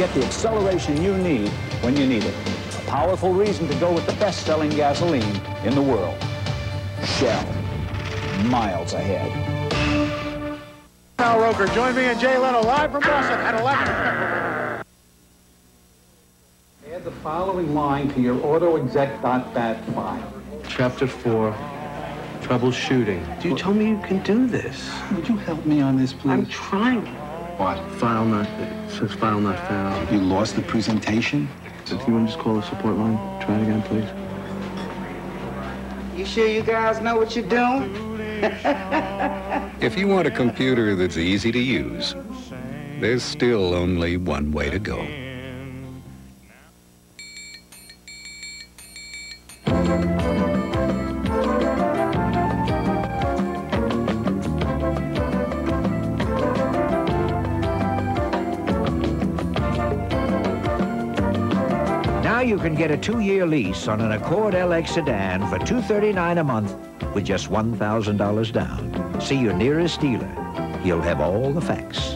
Get the acceleration you need when you need it. A powerful reason to go with the best-selling gasoline in the world. Shell. Miles ahead. Al Roker, join me and Jay Leno live from Boston at 11. Add the following line to your autoexec.bat file. Chapter 4, Troubleshooting. Do you told me you can do this. Would you help me on this, please? I'm trying. What? File not, it says file not found. You lost the presentation? So do you want to just call the support line? Try it again, please. You sure you guys know what you're doing? If you want a computer that's easy to use, there's still only one way to go. Can get a two-year lease on an Accord LX sedan for 239 a month with just $1,000 down. See your nearest dealer. He'll have all the facts.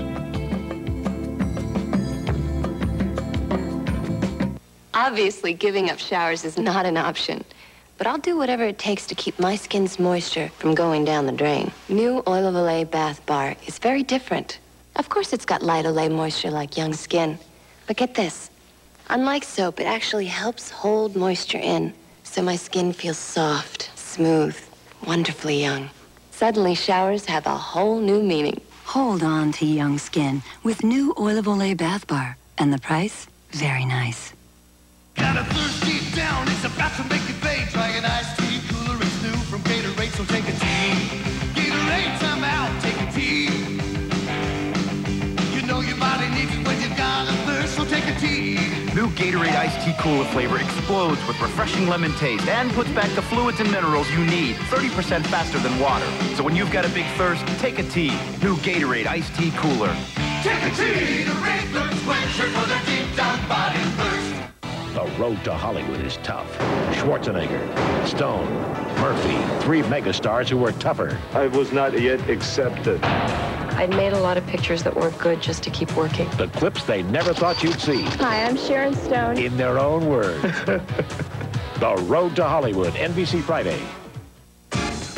Obviously, giving up showers is not an option. But I'll do whatever it takes to keep my skin's moisture from going down the drain. New Oil of Olay Bath Bar is very different. Of course, it's got light Olay moisture like young skin. But get this. Unlike soap, it actually helps hold moisture in, so my skin feels soft, smooth, wonderfully young. Suddenly, showers have a whole new meaning. Hold on to young skin with new Oil of Olay Bath Bar. And the price? Very nice. Got a thirsty down, it's about to make it pay. Try an iced tea cooler, it's new from Gatorade, so take a tea. Gatorade, time out, take a tea. You know your body needs it when you've got a thirst, so take a tea. New Gatorade Iced Tea Cooler flavor explodes with refreshing lemon taste and puts back the fluids and minerals you need 30% faster than water. So when you've got a big thirst, take a tea. New Gatorade Iced Tea Cooler. Take a tea, the red thirst quencher for the deep down body thirst. The road to Hollywood is tough. Schwarzenegger, Stone, Murphy, three megastars who were tougher. I was not yet accepted. I'd made a lot of pictures that weren't good just to keep working. The clips they never thought you'd see. Hi, I'm Sharon Stone. In their own words. the Road to Hollywood, NBC Friday.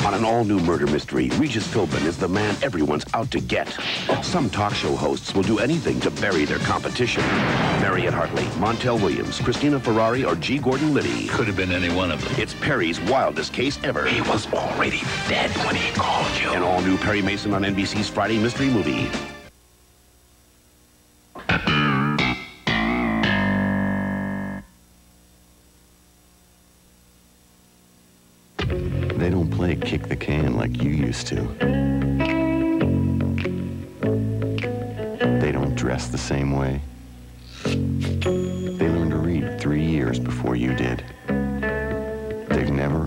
On an all-new murder mystery, Regis Philbin is the man everyone's out to get. Some talk show hosts will do anything to bury their competition. Mariette Hartley, Montel Williams, Christina Ferrare, or G. Gordon Liddy. Could have been any one of them. It's Perry's wildest case ever. He was already dead when he called you. An all-new Perry Mason on NBC's Friday Mystery Movie.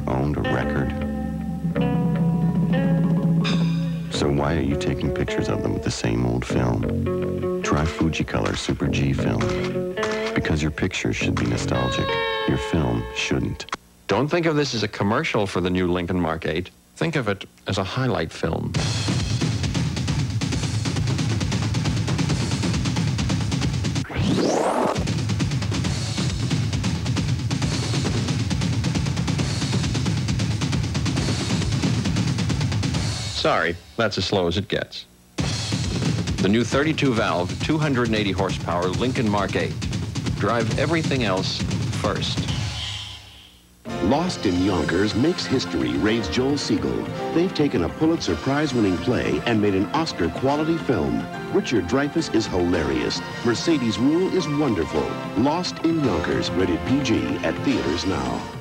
Owned a record. So why are you taking pictures of them with the same old film? Try Fujicolor Super G film. Because your pictures should be nostalgic. Your film shouldn't. Don't think of this as a commercial for the new Lincoln Mark 8. Think of it as a highlight film. Sorry, that's as slow as it gets. The new 32-valve, 280 horsepower Lincoln Mark 8. Drive everything else first. Lost in Yonkers makes history, raves Joel Siegel. They've taken a Pulitzer Prize-winning play and made an Oscar-quality film. Richard Dreyfuss is hilarious. Mercedes Ruehl is wonderful. Lost in Yonkers, rated PG at theaters now.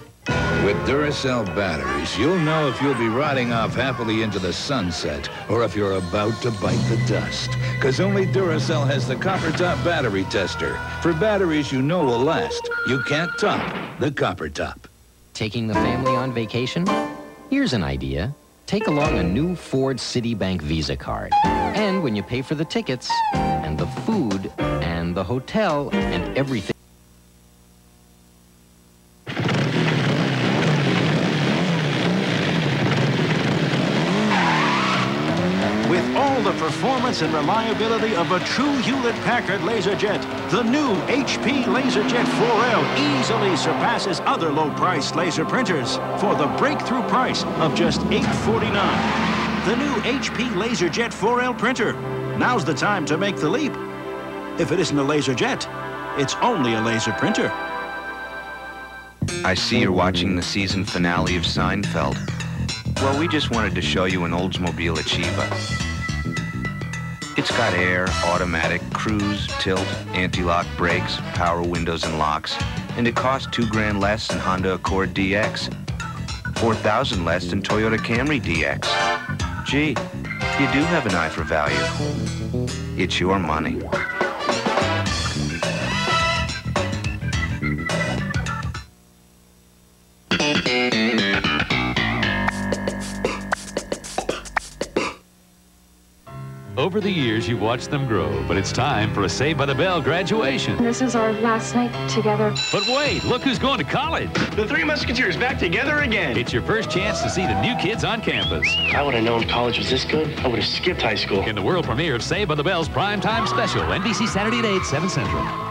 With Duracell batteries, you'll know if you'll be riding off happily into the sunset or if you're about to bite the dust. Because only Duracell has the copper top battery tester. For batteries you know will last, you can't top the copper top. Taking the family on vacation? Here's an idea. Take along a new Ford Citibank Visa card. And when you pay for the tickets, and the food, and the hotel, and everything, With all the performance and reliability of a true Hewlett-Packard LaserJet. The new HP LaserJet 4L easily surpasses other low-priced laser printers for the breakthrough price of just 849. The new HP LaserJet 4L printer. Now's the time to make the leap. If it isn't a LaserJet, it's only a laser printer. I see you're watching the season finale of Seinfeld. Well, we just wanted to show you an Oldsmobile Achieva. It's got air, automatic, cruise, tilt, anti-lock brakes, power windows and locks, and it costs two grand less than Honda Accord DX. 4,000 less than Toyota Camry DX. Gee, you do have an eye for value. It's your money. Over the years, you've watched them grow, but it's time for a Saved by the Bell graduation. This is our last night together. But wait, look who's going to college. The Three Musketeers back together again. It's your first chance to see the new kids on campus. I would have known college was this good. I would have skipped high school. In the world premiere of Saved by the Bell's primetime special, NBC Saturday at 8, 7 Central.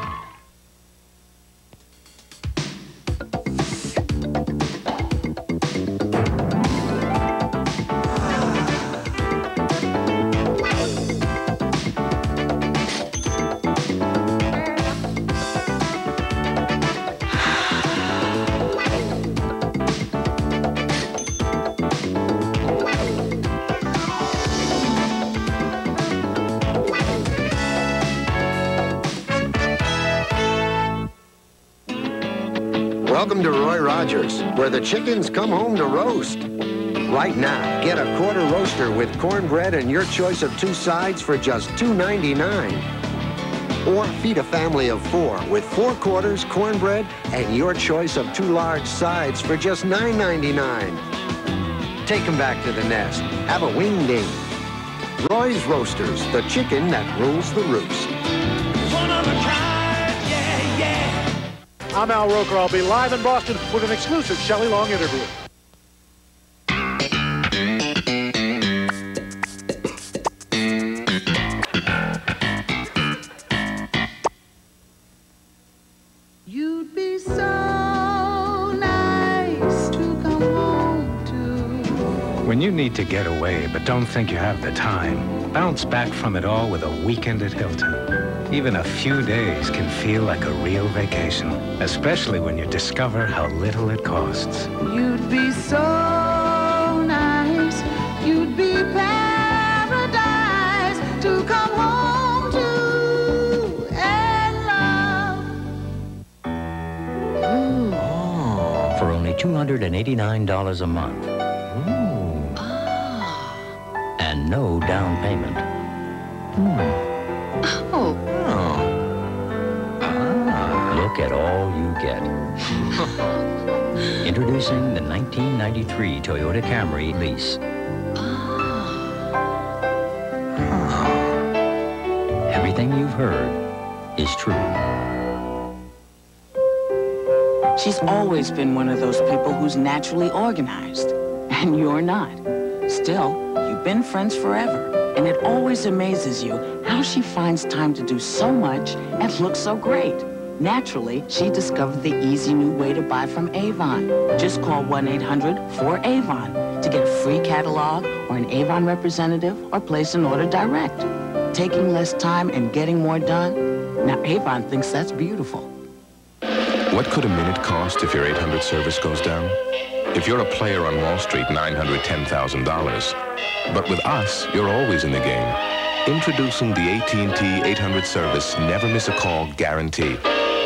Where the chickens come home to roast. Right now, get a quarter roaster with cornbread and your choice of two sides for just $2.99. Or feed a family of four with four quarters, cornbread, and your choice of two large sides for just $9.99. Take them back to the nest. Have a wing ding. Roy's Roasters, the chicken that rules the roost. I'm Al Roker. I'll be live in Boston with an exclusive Shelley Long interview. You'd be so nice to come home to. When you need to get away but don't think you have the time, bounce back from it all with a weekend at Hilton. Even a few days can feel like a real vacation, especially when you discover how little it costs. You'd be so nice. You'd be paradise to come home to and love. Oh, for only $289 a month. Ah. And no down payment. Oh. Get. Introducing the 1993 Toyota Camry lease. Everything you've heard is true. She's always been one of those people who's naturally organized. And you're not. Still, you've been friends forever. And it always amazes you how she finds time to do so much and look so great. Naturally, she discovered the easy new way to buy from Avon. Just call 1-800-4AVON to get a free catalog or an Avon representative or place an order direct. Taking less time and getting more done? Now Avon thinks that's beautiful. What could a minute cost if your 800 service goes down? If you're a player on Wall Street, $910,000. But with us, you're always in the game. Introducing the AT&T 800 service Never Miss a Call Guarantee.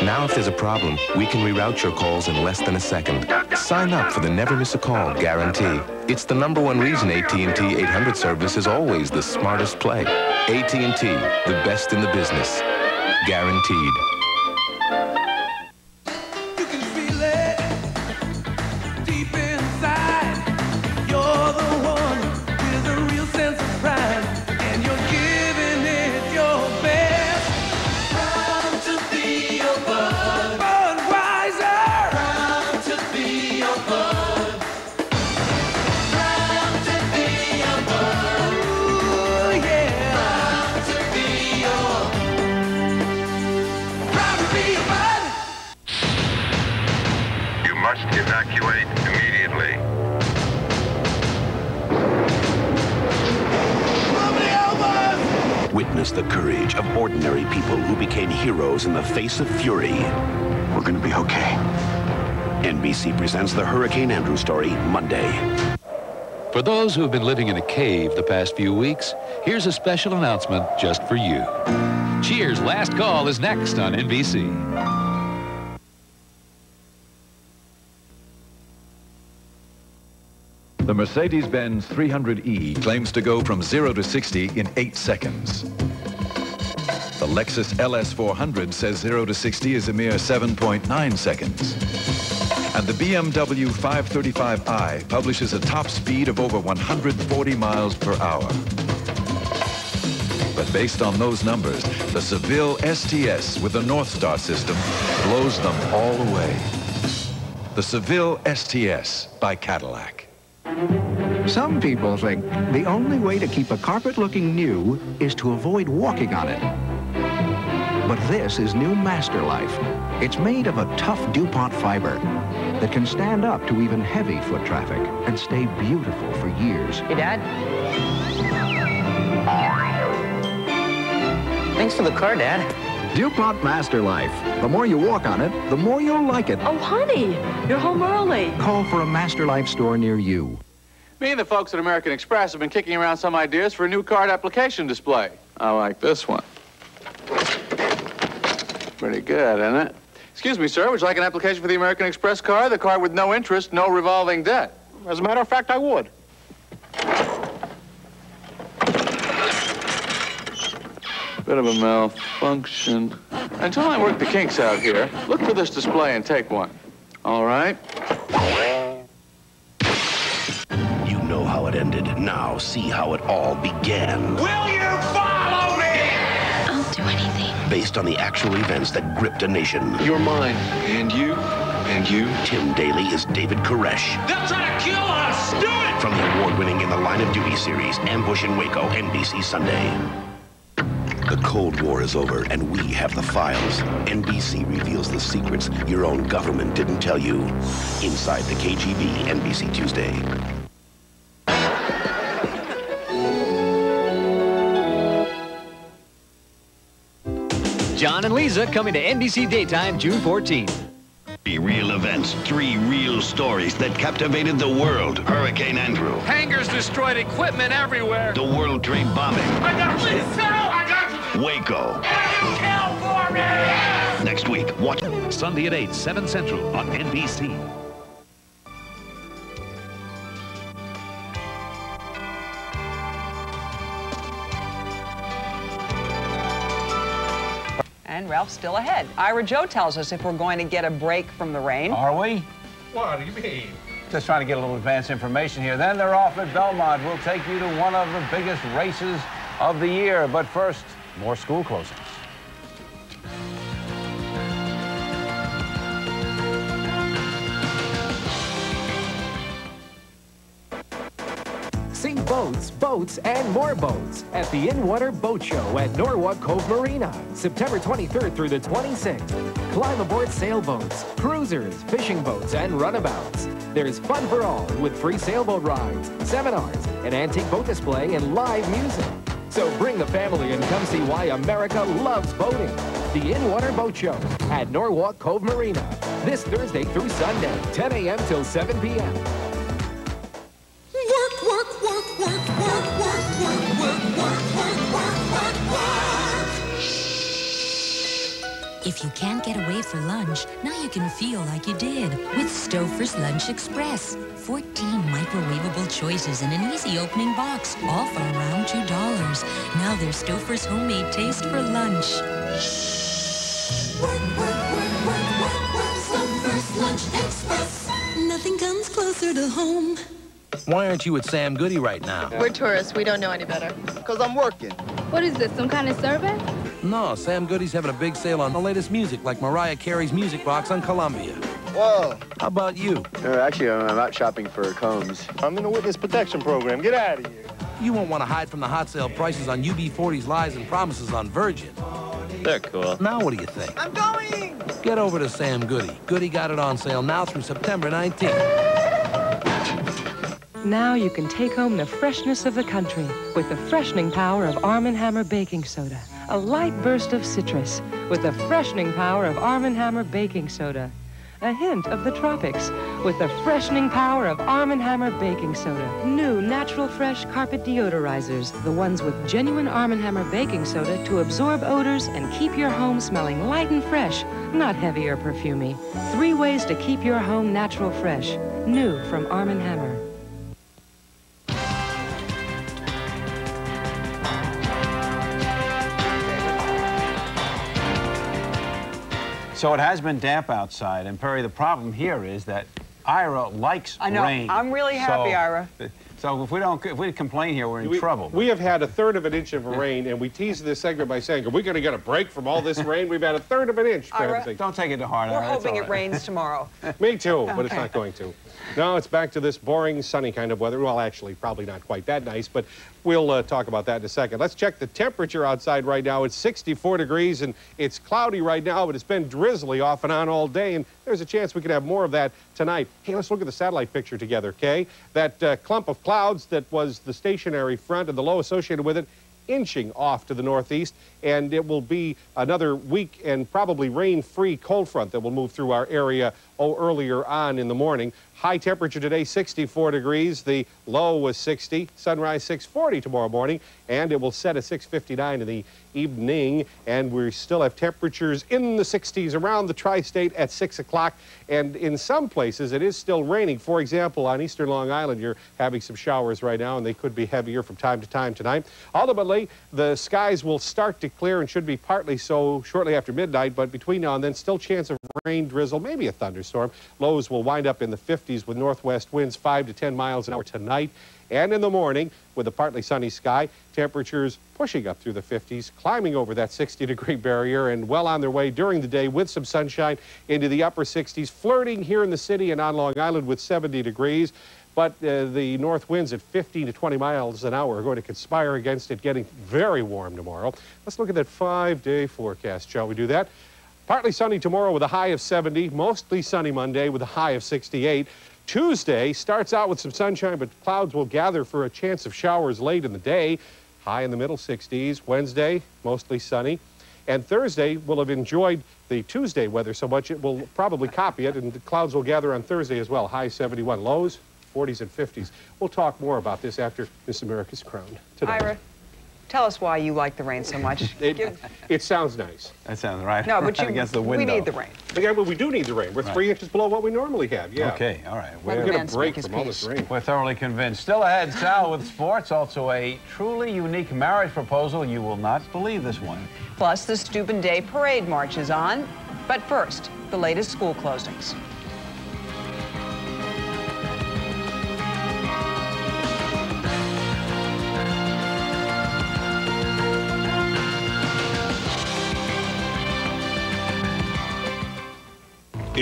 Now if there's a problem, we can reroute your calls in less than a second. Sign up for the Never Miss a Call Guarantee. It's the number one reason AT&T 800 service is always the smartest play. AT&T, the best in the business. Guaranteed. Witness the courage of ordinary people who became heroes in the face of fury. We're gonna be okay. NBC presents the Hurricane Andrew story Monday. For those who have been living in a cave the past few weeks, here's a special announcement just for you. Cheers Last Call is next on NBC. The Mercedes-Benz 300E claims to go from 0 to 60 in 8 seconds. Lexus LS400 says 0 to 60 is a mere 7.9 seconds. And the BMW 535i publishes a top speed of over 140 miles per hour. But based on those numbers, the Seville STS with the North Star system blows them all away. The Seville STS by Cadillac. Some people think the only way to keep a carpet looking new is to avoid walking on it. But this is new Master Life. It's made of a tough DuPont fiber that can stand up to even heavy foot traffic and stay beautiful for years. Hey, Dad. Thanks for the car, Dad. DuPont Master Life. The more you walk on it, the more you'll like it. Oh, honey, you're home early. Call for a Master Life store near you. Me and the folks at American Express have been kicking around some ideas for a new card application display. I like this one. Pretty good, isn't it? Excuse me, sir, would you like an application for the American Express card? The card with no interest, no revolving debt. As a matter of fact, I would. Bit of a malfunction. Until I work the kinks out here, look for this display and take one. All right? You know how it ended. Now see how it all began. Will Based on the actual events that gripped a nation. You're mine. And you. And you. Tim Daly is David Koresh. They'll try to kill us. Do it! From the award-winning In the Line of Duty series, Ambush in Waco, NBC Sunday. The Cold War is over, and we have the files. NBC reveals the secrets your own government didn't tell you. Inside the KGB, NBC Tuesday. John and Lisa coming to NBC Daytime June 14th. Three real events, three real stories that captivated the world. Hurricane Andrew, Hangars destroyed equipment everywhere. the World Trade bombing, I got Lisa! I got Waco. kill for me! Next week, watch. Sunday at 8, 7 Central on NBC. And Ralph's still ahead. Ira Joe tells us if we're going to get a break from the rain. Are we? What do you mean? Just trying to get a little advance information here. Then they're off at Belmont. We'll take you to one of the biggest races of the year. But first, more school closings. Boats, boats, and more boats at the In-Water Boat Show at Norwalk Cove Marina, September 23rd through the 26th. Climb aboard sailboats, cruisers, fishing boats, and runabouts. There's fun for all with free sailboat rides, seminars, an antique boat display, and live music. So bring the family and come see why America loves boating. The In-Water Boat Show at Norwalk Cove Marina, this Thursday through Sunday, 10 a.m. till 7 p.m. If you can't get away for lunch, now you can feel like you did with Stouffer's Lunch Express. 14 microwavable choices in an easy opening box, all for around $2. Now there's Stouffer's homemade taste for lunch. Stouffer's Lunch Express. Nothing comes closer to home. Why aren't you with Sam Goody right now? We're tourists. We don't know any better. Because I'm working. What is this, some kind of survey? No, Sam Goody's having a big sale on the latest music, like Mariah Carey's music box on Columbia. Whoa. How about you? Uh, actually, I'm out shopping for combs. I'm in the witness protection program. Get out of here. You won't want to hide from the hot sale prices on UB40's lies and promises on Virgin. They're cool. Now what do you think? I'm going! Get over to Sam Goody. Goody got it on sale now through September 19th. Now you can take home the freshness of the country with the freshening power of Arm & Hammer baking soda. A light burst of citrus with the freshening power of Arm & Hammer baking soda. A hint of the tropics with the freshening power of Arm & Hammer baking soda. New natural fresh carpet deodorizers, the ones with genuine Arm & Hammer baking soda to absorb odors and keep your home smelling light and fresh, not heavy or perfumey. Three ways to keep your home natural fresh. New from Arm & Hammer. So it has been damp outside, and Perry, the problem here is that Ira likes rain. I know. rain. I'm really happy, So- Ira. So if we don't, if we complain here, we're in We, trouble. we have had a third of an inch of rain, and we teased this segment by saying, are we going to get a break from all this rain? We've had a third of an inch. for Ira. Don't take it to heart. We're Ira, hoping all it rains tomorrow. Me too, but it's not going to. No, it's back to this boring, sunny kind of weather. Well, actually, probably not quite that nice, but we'll uh, talk about that in a second. Let's check the temperature outside right now. It's 64 degrees, and it's cloudy right now, but it's been drizzly off and on all day, and there's a chance we could have more of that tonight. Hey, let's look at the satellite picture together, okay? That uh, clump of clouds that was the stationary front and the low associated with it inching off to the northeast, and it will be another weak and probably rain-free cold front that will move through our area Oh, earlier on in the morning. High temperature today, 64 degrees. The low was 60. Sunrise 640 tomorrow morning, and it will set at 659 in the evening. And we still have temperatures in the 60s around the tri-state at 6 o'clock. And in some places, it is still raining. For example, on eastern Long Island, you're having some showers right now, and they could be heavier from time to time tonight. Ultimately, the skies will start to clear and should be partly so shortly after midnight, but between now and then, still chance of rain, drizzle, maybe a thunderstorm. Lows will wind up in the 50s with northwest winds 5 to 10 miles an hour tonight and in the morning with a partly sunny sky. Temperatures pushing up through the 50s, climbing over that 60 degree barrier and well on their way during the day with some sunshine into the upper 60s, flirting here in the city and on Long Island with 70 degrees. But uh, the north winds at 15 to 20 miles an hour are going to conspire against it getting very warm tomorrow. Let's look at that five day forecast. Shall we do that? Partly sunny tomorrow with a high of 70, mostly sunny Monday with a high of 68. Tuesday starts out with some sunshine, but clouds will gather for a chance of showers late in the day. High in the middle 60s. Wednesday, mostly sunny. And Thursday will have enjoyed the Tuesday weather so much it will probably copy it, and the clouds will gather on Thursday as well. High 71, lows 40s and 50s. We'll talk more about this after Miss America's crowned today. Ira, tell us why you like the rain so much. It, it sounds nice. That sounds right. No, but you, against the we need the rain. Yeah, but we do need the rain. We're Right. three inches below what we normally have. Yeah. Okay, all right. We're We're, going to break from all this rain. We're thoroughly convinced. Still ahead, Sal with sports. Also, a truly unique marriage proposal. You will not believe this one. Plus, the Steuben Day Parade March is on. But first, the latest school closings.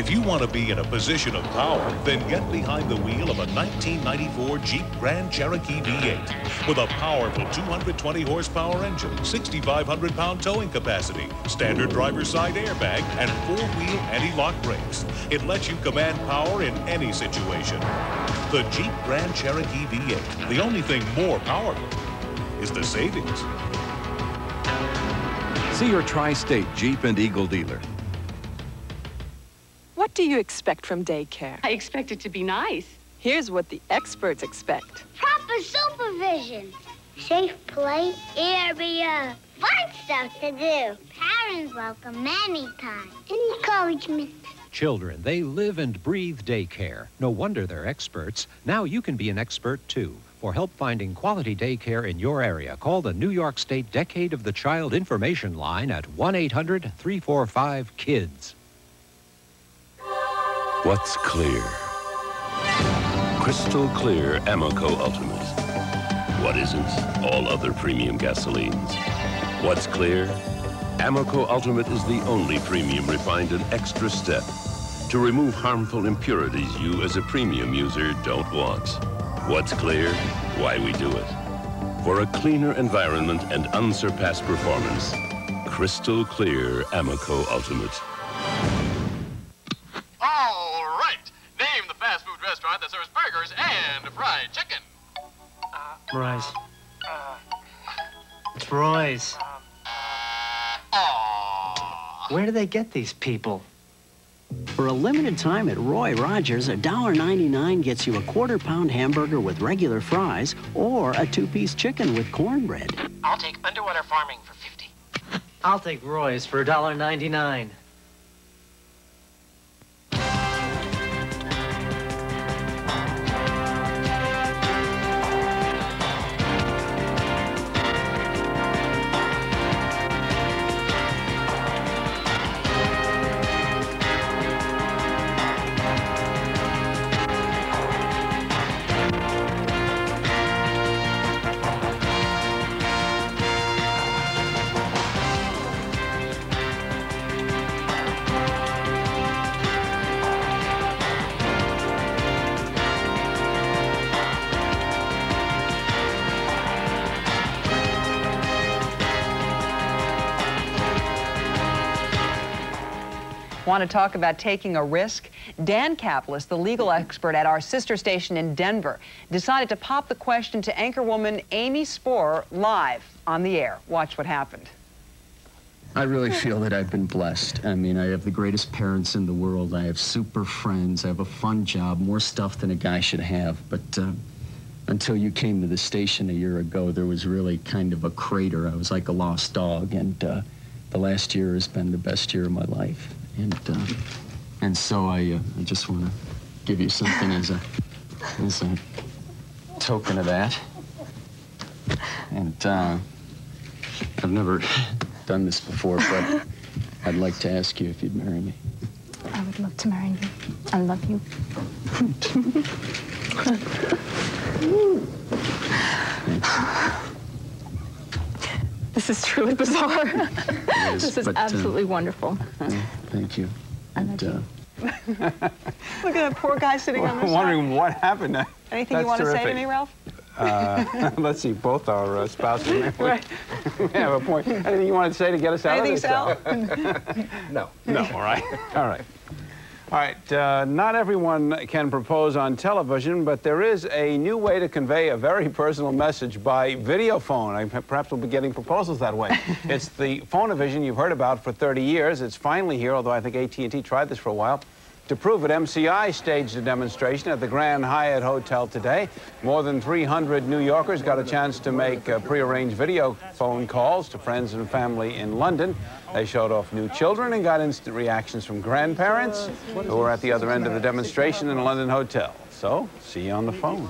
If you want to be in a position of power, then get behind the wheel of a 1994 Jeep Grand Cherokee V8 with a powerful 220 horsepower engine, 6,500 pound towing capacity, standard driver's side airbag, and four-wheel anti-lock brakes. It lets you command power in any situation. The Jeep Grand Cherokee V8. The only thing more powerful is the savings. See your tri-state Jeep and Eagle dealer. What do you expect from daycare? I expect it to be nice. Here's what the experts expect. Proper supervision. Safe play area. Fun stuff to do. Parents welcome anytime. Encouragement. Children, they live and breathe daycare. No wonder they're experts. Now you can be an expert too. For help finding quality daycare in your area, call the New York State Decade of the Child Information Line at 1 800 345 KIDS. What's clear? Crystal clear Amoco Ultimate. What isn't? All other premium gasolines. What's clear? Amoco Ultimate is the only premium refined an extra step to remove harmful impurities you as a premium user don't want. What's clear? Why we do it. For a cleaner environment and unsurpassed performance, crystal clear Amoco Ultimate. Serves burgers burgers and fried chicken. Uh, Rise. Uh, it's Roy's. Um, Where do they get these people? For a limited time at Roy Rogers, $1.99 gets you a quarter pound hamburger with regular fries or a two piece chicken with cornbread. I'll take underwater farming for 50. I'll take Roy's for $1.99. Want to talk about taking a risk? Dan Caplis, the legal expert at our sister station in Denver, decided to pop the question to anchorwoman Amy Sporer live on the air. Watch what happened. I really feel that I've been blessed. I mean, I have the greatest parents in the world. I have super friends. I have a fun job, more stuff than a guy should have. But uh, until you came to the station a year ago, there was really kind of a crater. I was like a lost dog. And uh, the last year has been the best year of my life. And, uh, and so I, uh, I just want to give you something as a, as a token of that. And uh, I've never done this before, but I'd like to ask you if you'd marry me. I would love to marry you. I love you. this is truly bizarre. is, this is but, uh, absolutely wonderful. Thank you. I love you. Look at that poor guy sitting on the side. I'm wondering what happened. Anything That's you want to say to me, Ralph? Uh, let's see, both our uh, spouses. Right. we have a point. Anything you want to say to get us out Anything, of this? Sal? no. No, all right. All right. All right, uh, not everyone can propose on television, but there is a new way to convey a very personal message by video phone. I, perhaps we'll be getting proposals that way. it's the Phonovision you've heard about for 30 years. It's finally here, although I think AT&T tried this for a while. To prove it, MCI staged a demonstration at the Grand Hyatt Hotel today. More than 300 New Yorkers got a chance to make uh, prearranged video phone calls to friends and family in London. They showed off new children and got instant reactions from grandparents who were at the other end of the demonstration in a London hotel. So, see you on the phone.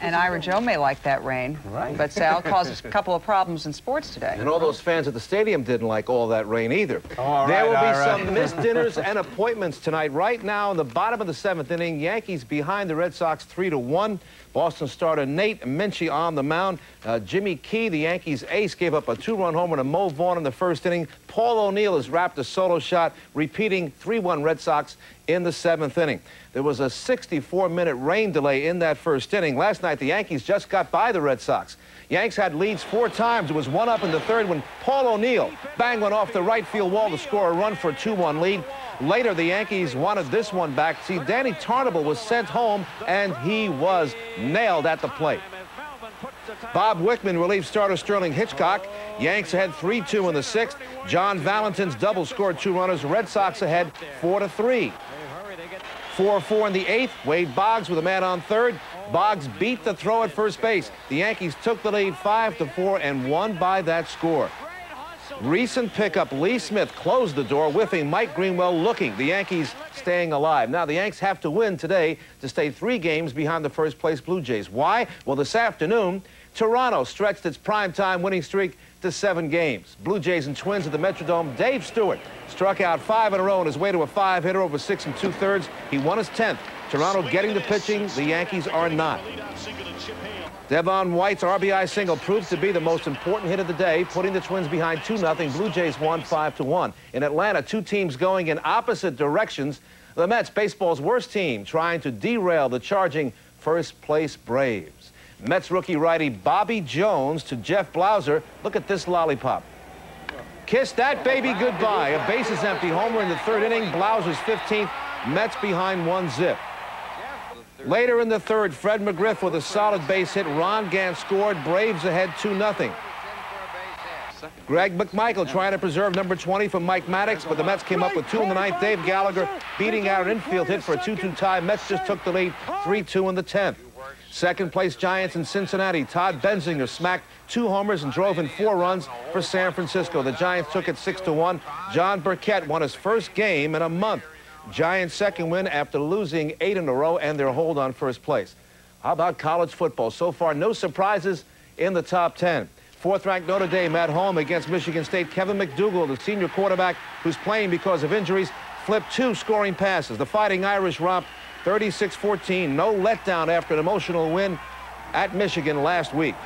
And Ira Joe may like that rain. Right. But Sal caused a couple of problems in sports today. And all those fans at the stadium didn't like all that rain either. All there right, will be all right. some missed dinners and appointments tonight. Right now, in the bottom of the seventh inning, Yankees behind the Red Sox three to one. Boston starter Nate Minchey on the mound. Uh, Jimmy Key, the Yankees ace, gave up a two-run homer to Mo Vaughn in the first inning. Paul O'Neill has wrapped a solo shot, repeating 3-1 Red Sox in the seventh inning. There was a 64-minute rain delay in that first inning. Last night, the Yankees just got by the Red Sox. Yanks had leads four times. It was one up in the third when Paul O'Neill banged one off the right field wall to score a run for a 2-1 lead. Later, the Yankees wanted this one back. See, Danny Tartabull was sent home, and he was nailed at the plate. Bob Wickman relieved starter Sterling Hitchcock. Yanks ahead 3-2 in the sixth. John Valentin's double scored two runners. Red Sox ahead 4-3. 4-4 in the eighth. Wade Boggs with a man on third. Boggs beat the throw at first base. The Yankees took the lead 5-4 and won by that score. Recent pickup, Lee Smith closed the door, whiffing Mike Greenwell looking. The Yankees staying alive. Now, the Yanks have to win today to stay three games behind the first place Blue Jays. Why? Well, this afternoon, Toronto stretched its primetime winning streak to seven games. Blue Jays and Twins at the Metrodome. Dave Stewart struck out five in a row on his way to a five-hitter over six and two-thirds. He won his 10th. Toronto getting the pitching. The Yankees are not. Devon White's RBI single proves to be the most important hit of the day, putting the Twins behind 2-0. Blue Jays won 5-1. In Atlanta, two teams going in opposite directions. The Mets, baseball's worst team, trying to derail the charging first-place Braves. Mets rookie righty Bobby Jones to Jeff Blauser. Look at this lollipop. Kiss that baby goodbye. A bases empty homer in the third inning. Blauser's 15th. Mets behind one zip. Later in the third, Fred McGriff with a solid base hit. Ron Gant scored. Braves ahead 2-0. Greg McMichael trying to preserve number 20 from Mike Maddux, but the Mets came up with two in the ninth. Dave Gallagher beating out an infield hit for a 2-2 tie. Mets just took the lead 3-2 in the 10th. Second place Giants in Cincinnati. Todd Benzinger smacked two homers and drove in four runs for San Francisco. The Giants took it 6-1. John Burkett won his first game in a month. Giants' second win after losing eight in a row and their hold on first place. How about college football? So far, no surprises in the top 10. Fourth-ranked Notre Dame at home against Michigan State. Kevin McDougal, the senior quarterback who's playing because of injuries, flipped two scoring passes. The Fighting Irish romped 36-14. No letdown after an emotional win at Michigan last week.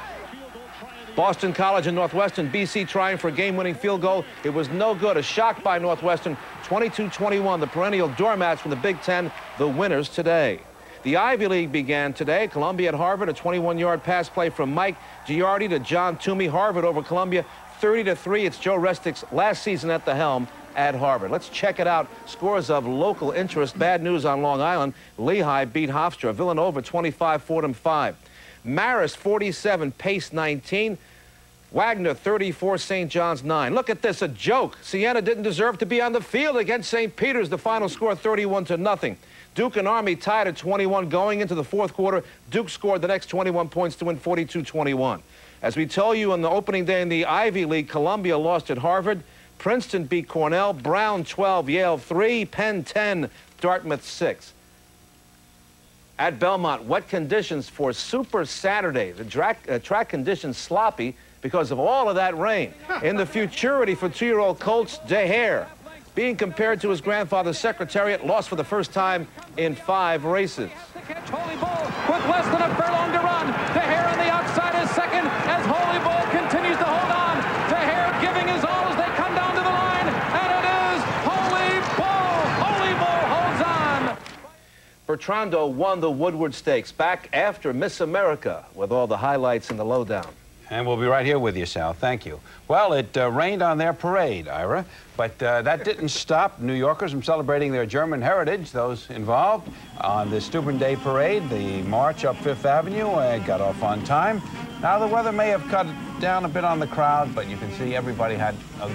Boston College and Northwestern, BC trying for a game-winning field goal. It was no good. A shock by Northwestern, 22-21. The perennial doormats from the Big Ten, the winners today. The Ivy League began today. Columbia at Harvard, a 21-yard pass play from Mike Giardi to John Toomey. Harvard over Columbia, 30 to 3. It's Joe Restic's last season at the helm at Harvard. Let's check it out. Scores of local interest. Bad news on Long Island. Lehigh beat Hofstra. Villanova 25, Fordham 5. Marist 47, Pace 19. Wagner 34, St. John's 9. Look at this, a joke. Siena didn't deserve to be on the field against St. Peter's. The final score 31 to nothing. Duke and Army tied at 21 going into the fourth quarter. Duke scored the next 21 points to win 42-21. As we tell you on the opening day in the Ivy League, Columbia lost at Harvard. Princeton beat Cornell. Brown 12, Yale 3, Penn 10, Dartmouth 6. At Belmont, wet conditions for Super Saturday. The track, uh, track conditions sloppy because of all of that rain. In the futurity for two-year-old Colts, Dehere being compared to his grandfather's Secretariat, lost for the first time in five races. Holy Bull with less than a furlong to run. Dehere on the outside is second as Holy Bull continues to hold on. Dehere giving his all as they come down to the line. And it is Holy Bull. Holy Bull holds on. Bertrando won the Woodward Stakes back after Miss America with all the highlights and the lowdown. And we'll be right here with you, Sal. Thank you. Well, it uh, rained on their parade, Ira, but uh, that didn't stop New Yorkers from celebrating their German heritage, those involved. On the Steuben Day Parade, the march up Fifth Avenue uh, got off on time. Now, the weather may have cut down a bit on the crowd, but you can see everybody had a